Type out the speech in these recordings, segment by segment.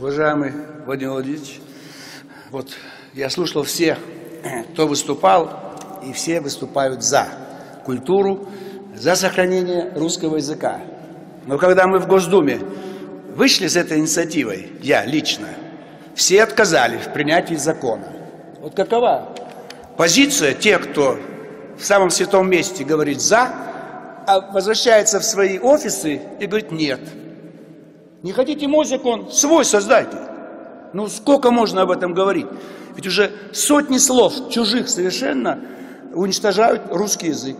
Уважаемый Владимир Владимирович, вот я слушал все, кто выступал, и все выступают за культуру, за сохранение русского языка. Но когда мы в Госдуме вышли с этой инициативой, я лично, все отказали в принятии закона. Вот какова позиция тех, кто в самом святом месте говорит «за», а возвращается в свои офисы и говорит «нет». Не хотите мой закон? Свой создайте. Ну, сколько можно об этом говорить? Ведь уже сотни слов чужих совершенно уничтожают русский язык.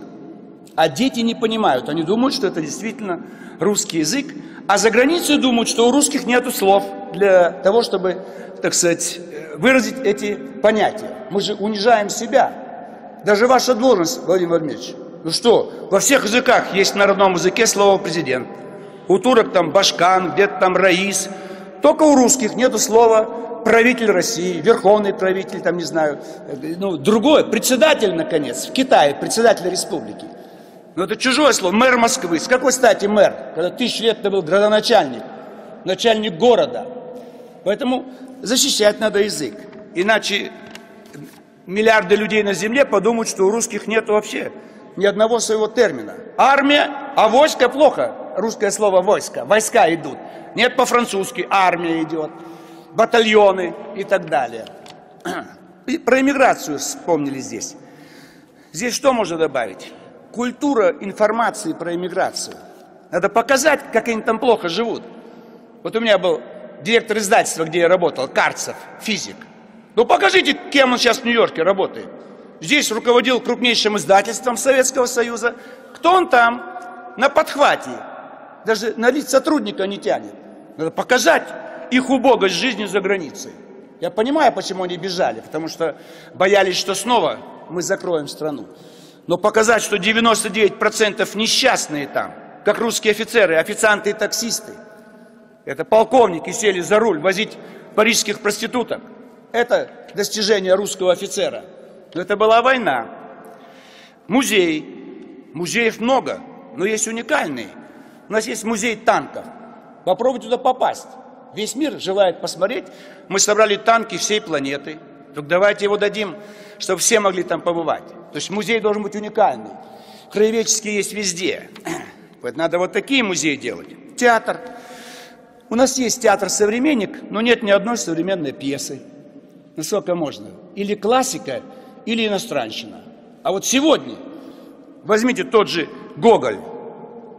А дети не понимают. Они думают, что это действительно русский язык. А за границей думают, что у русских нет слов для того, чтобы, так сказать, выразить эти понятия. Мы же унижаем себя. Даже ваша должность, Владимир Владимирович. Ну что, во всех языках есть на родном языке слово «президент». У турок там башкан, где-то там раис. Только у русских нету слова правитель России, верховный правитель, там не знаю, ну, другое, председатель, наконец, в Китае, председатель республики. Но это чужое слово, мэр Москвы. С какой стати мэр, когда тысячу лет это был градоначальник, начальник города? Поэтому защищать надо язык. Иначе миллиарды людей на земле подумают, что у русских нет вообще ни одного своего термина. Армия, а войско плохо русское слово войско, войска идут. Нет по-французски, армия идет, батальоны и так далее. И про иммиграцию вспомнили здесь. Здесь что можно добавить? Культура информации про иммиграцию. Надо показать, как они там плохо живут. Вот у меня был директор издательства, где я работал, Карцев, физик. Ну покажите, кем он сейчас в Нью-Йорке работает. Здесь руководил крупнейшим издательством Советского Союза. Кто он там? На подхвате даже на лиц сотрудника не тянет. Надо показать их убогость жизни за границей. Я понимаю, почему они бежали, потому что боялись, что снова мы закроем страну. Но показать, что 99% несчастные там, как русские офицеры, официанты и таксисты. Это полковники сели за руль возить парижских проституток. Это достижение русского офицера. Но это была война. Музей. Музеев много, но есть уникальные. У нас есть музей танков. Попробуйте туда попасть. Весь мир желает посмотреть. Мы собрали танки всей планеты. Так давайте его дадим, чтобы все могли там побывать. То есть музей должен быть уникальный. Краеведческие есть везде. Вот надо вот такие музеи делать. Театр. У нас есть театр-современник, но нет ни одной современной пьесы. Насколько можно? Или классика, или иностранщина. А вот сегодня возьмите тот же Гоголь,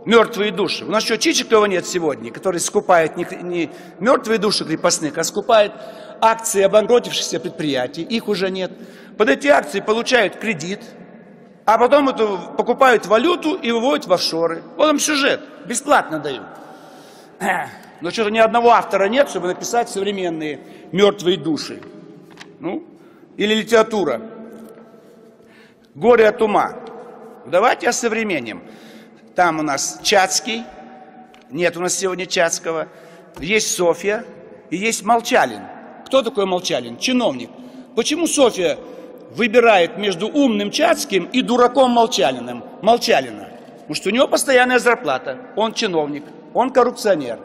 мертвые души. У нас что, Чичикова нет сегодня, который скупает не, не мертвые души крепостных, а скупает акции обанкротившихся предприятий. Их уже нет. Под эти акции получают кредит, а потом эту, покупают валюту и выводят в офшоры. Вот им сюжет, бесплатно дают. Но что-то ни одного автора нет, чтобы написать современные мертвые души. Ну, или литература. Горе от ума. Давайте о современном. Там у нас Чацкий, нет у нас сегодня Чацкого, есть Софья и есть Молчалин. Кто такой Молчалин? Чиновник. Почему Софья выбирает между умным Чацким и дураком Молчалиным? Молчалина. Потому что у него постоянная зарплата, он чиновник, он коррупционер.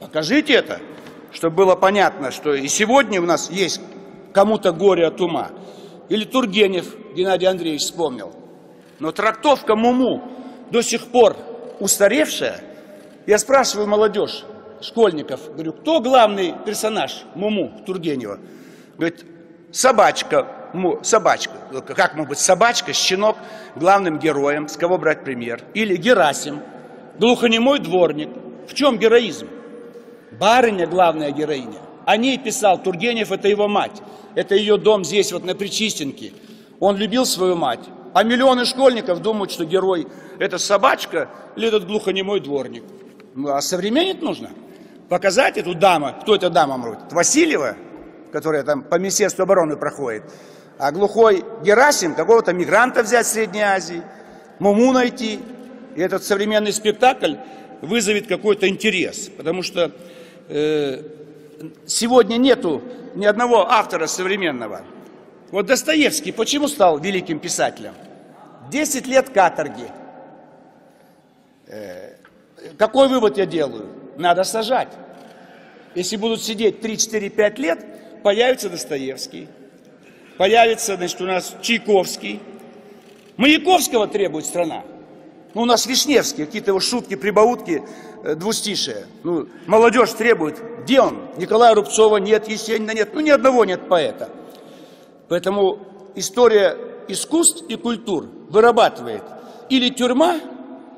Покажите это, чтобы было понятно, что и сегодня у нас есть кому-то горе от ума. Или Тургенев, Геннадий Андреевич вспомнил. Но трактовка Муму до сих пор устаревшая, я спрашиваю молодежь, школьников, говорю, кто главный персонаж Муму Тургенева? Говорит, собачка, собачка. Как может быть собачка, щенок главным героем? С кого брать пример? Или Герасим, глухонемой дворник. В чем героизм? Барыня главная героиня. О ней писал Тургенев, это его мать. Это ее дом здесь, вот на Причистенке. Он любил свою мать. А миллионы школьников думают, что герой – это собачка или этот глухонемой дворник. Ну, а современнить нужно. Показать эту даму. Кто эта дама, может? Васильева, которая там по Министерству обороны проходит. А глухой Герасим, какого-то мигранта взять в Средней Азии, Муму найти. И этот современный спектакль вызовет какой-то интерес. Потому что э, сегодня нету ни одного автора современного, вот Достоевский почему стал великим писателем? Десять лет каторги. Э, какой вывод я делаю? Надо сажать. Если будут сидеть 3, 4, 5 лет, появится Достоевский, появится, значит, у нас Чайковский. Маяковского требует страна. Ну, у нас Вишневский, какие-то его шутки, прибаутки, э, двустишие. Ну, молодежь требует. Где он? Николая Рубцова нет, Есенина нет. Ну, ни одного нет поэта. Поэтому история искусств и культур вырабатывает или тюрьма,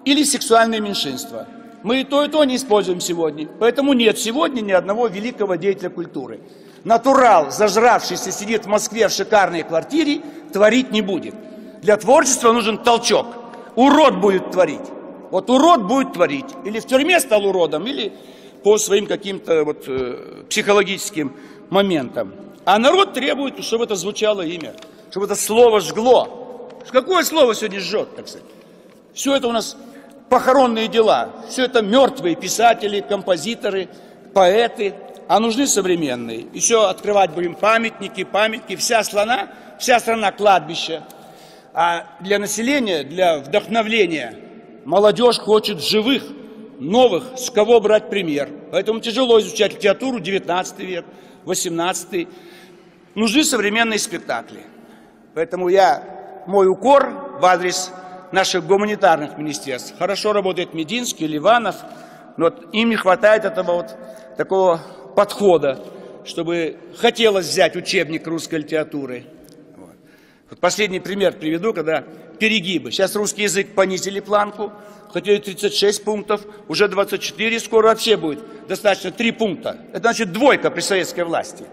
или сексуальное меньшинство. Мы и то, и то не используем сегодня. Поэтому нет сегодня ни одного великого деятеля культуры. Натурал, зажравшийся, сидит в Москве в шикарной квартире, творить не будет. Для творчества нужен толчок. Урод будет творить. Вот урод будет творить. Или в тюрьме стал уродом, или по своим каким-то вот, э, психологическим моментам. А народ требует, чтобы это звучало имя, чтобы это слово жгло. Какое слово сегодня жжет, так сказать? Все это у нас похоронные дела. Все это мертвые писатели, композиторы, поэты. А нужны современные. Еще открывать будем памятники, памятники. Вся страна, вся страна кладбище. А для населения, для вдохновления молодежь хочет живых, новых, с кого брать пример. Поэтому тяжело изучать литературу 19 век, 18 Нужны современные спектакли. Поэтому я, мой укор в адрес наших гуманитарных министерств. Хорошо работает Мединский, Ливанов, но вот им не хватает этого вот такого подхода, чтобы хотелось взять учебник русской литературы. Вот. Вот последний пример приведу, когда перегибы. Сейчас русский язык понизили планку, хотели 36 пунктов, уже 24, скоро вообще будет достаточно 3 пункта. Это значит двойка при советской власти.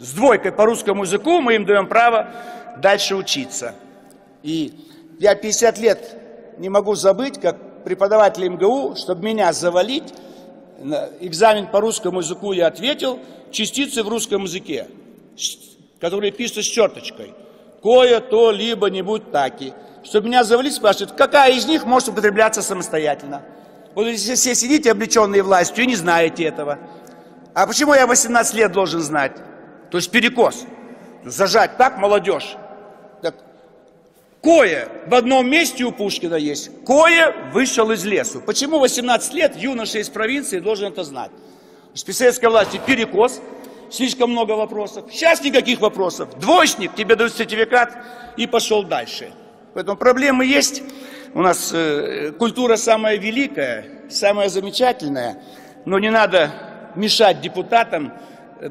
С двойкой по русскому языку мы им даем право дальше учиться. И я 50 лет не могу забыть, как преподаватель МГУ, чтобы меня завалить, экзамен по русскому языку я ответил, частицы в русском языке, которые пишутся с черточкой. Кое, то, либо, нибудь таки. Чтобы меня завалить, спрашивают, какая из них может употребляться самостоятельно. Вот если все сидите, облеченные властью, и не знаете этого. А почему я 18 лет должен знать? То есть перекос. Зажать так молодежь. Так. Кое в одном месте у Пушкина есть. Кое вышел из лесу. Почему 18 лет юноша из провинции должен это знать? С советской власти перекос, слишком много вопросов. Сейчас никаких вопросов. Двоечник, тебе дают сертификат и пошел дальше. Поэтому проблемы есть. У нас э, культура самая великая, самая замечательная. Но не надо мешать депутатам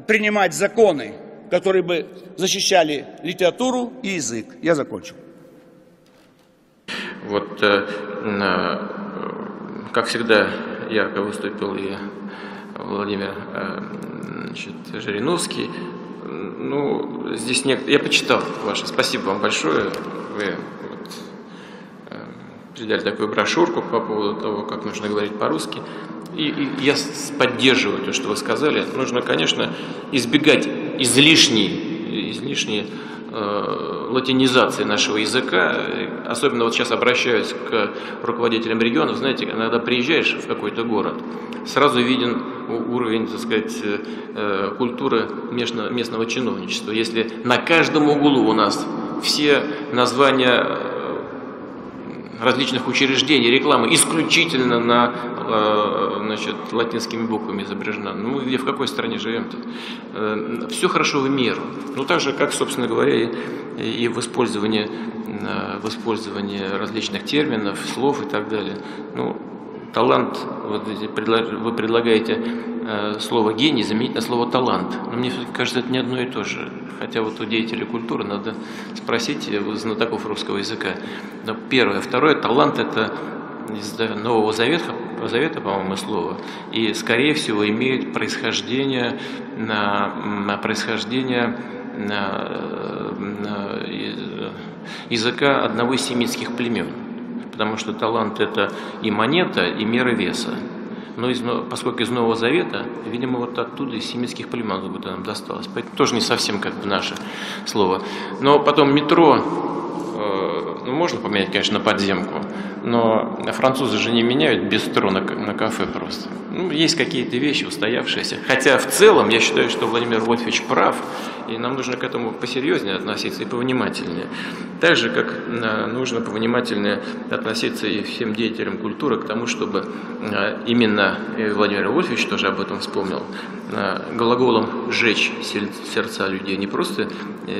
принимать законы, которые бы защищали литературу и язык. Я закончил. Вот, э, э, как всегда, ярко выступил и Владимир э, значит, Жириновский. Ну, здесь не... Я почитал ваше. Спасибо вам большое. Вы вот, э, передали такую брошюрку по поводу того, как нужно говорить по-русски. И, и я поддерживаю то, что вы сказали. Нужно, конечно, избегать излишней, излишней латинизации нашего языка. Особенно вот сейчас обращаюсь к руководителям регионов. Знаете, иногда приезжаешь в какой-то город, сразу виден уровень, так сказать, э, культуры местного, местного чиновничества. Если на каждом углу у нас все названия различных учреждений, рекламы исключительно на, э, значит, латинскими буквами изображена. Ну, мы где, в какой стране живем-то? Э, Все хорошо в меру. Ну, так же, как, собственно говоря, и, и в использовании, э, в использовании различных терминов, слов и так далее. Ну, талант, вот вы предлагаете слово гений заменить на слово талант. Но мне кажется, это не одно и то же. Хотя вот у деятелей культуры надо спросить знатоков русского языка. Но первое. Второе, талант – это из Нового Завета, Завета, по-моему, слово, и, скорее всего, имеет происхождение, на, на происхождение на языка одного из семитских племен. Потому что талант – это и монета, и мера веса но из, поскольку из Нового Завета, видимо, вот оттуда, из семитских племен как нам досталось. Поэтому тоже не совсем как бы наше слово. Но потом метро, э, ну, можно поменять, конечно, на подземку, но французы же не меняют бистро на, на кафе просто. Ну, есть какие-то вещи устоявшиеся. Хотя в целом я считаю, что Владимир Вольфович прав, и нам нужно к этому посерьезнее относиться и повнимательнее. Так же, как э, нужно повнимательнее относиться и всем деятелям культуры к тому, чтобы э, именно Владимир Вольфович тоже об этом вспомнил, э, глаголом «жечь сердца людей», не просто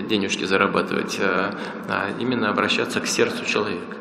денежки зарабатывать, а именно обращаться к сердцу человека.